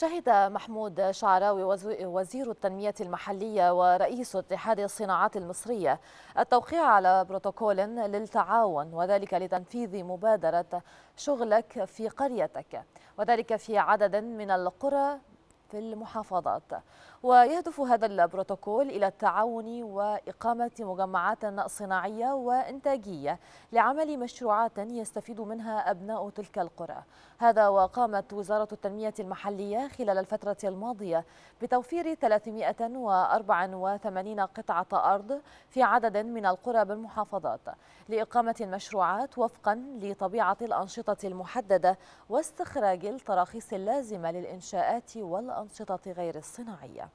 شهد محمود شعراوي وزير التنمية المحلية ورئيس اتحاد الصناعات المصرية التوقيع على بروتوكول للتعاون وذلك لتنفيذ مبادرة شغلك في قريتك وذلك في عدد من القرى في المحافظات. ويهدف هذا البروتوكول إلى التعاون وإقامة مجمعات صناعية وإنتاجية لعمل مشروعات يستفيد منها أبناء تلك القرى. هذا وقامت وزارة التنمية المحلية خلال الفترة الماضية بتوفير 384 قطعة أرض في عدد من القرى بالمحافظات لإقامة المشروعات وفقا لطبيعة الأنشطة المحددة واستخراج التراخيص اللازمة للإنشاءات والأنشطة غير الصناعية.